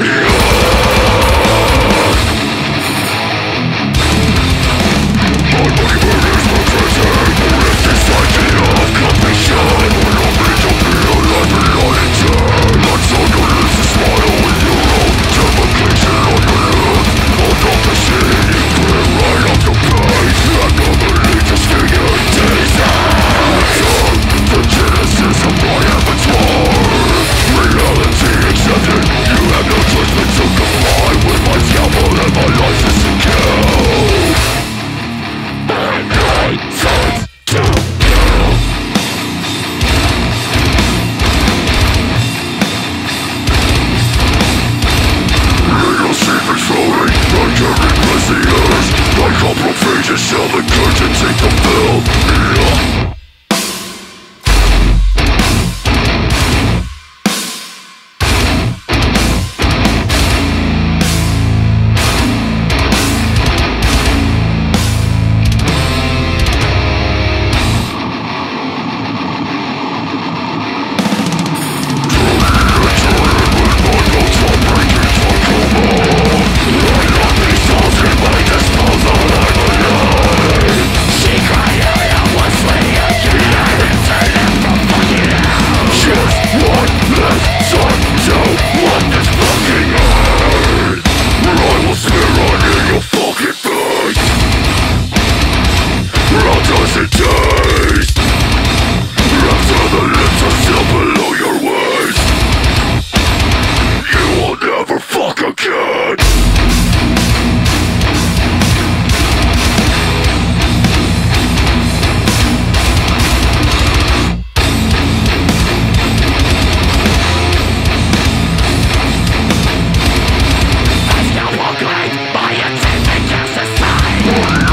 Yeah. How does it taste? After the lips are still below your waist You will never fuck again Yeah.